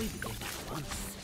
We begin at once.